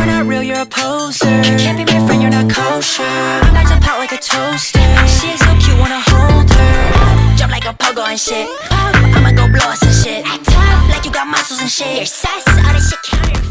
You're not real, you're a poser. Can't be my friend, you're not kosher. I'm about to pop like a toaster. She is so cute, wanna hold her. Jump like a pogo and shit. Puff, I'ma go blow us some shit. Act tough, like you got muscles and shit. You're sus, all this shit counterfeit.